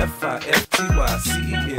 F I F T Y C E N.